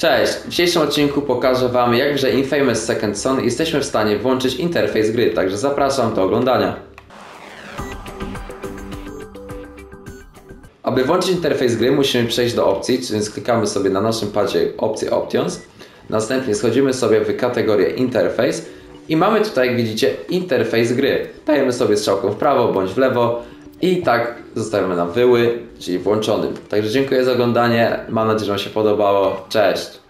Cześć! W dzisiejszym odcinku pokażę Wam, jak w grze Infamous Second Son jesteśmy w stanie włączyć interfejs gry, także zapraszam do oglądania. Aby włączyć interfejs gry, musimy przejść do opcji, więc klikamy sobie na naszym padzie opcję Options. Następnie schodzimy sobie w kategorię Interface i mamy tutaj, jak widzicie, interfejs gry. Dajemy sobie strzałką w prawo bądź w lewo i tak zostawiamy na wyły, czyli włączony. Także dziękuję za oglądanie. Mam nadzieję, że Wam się podobało. Cześć!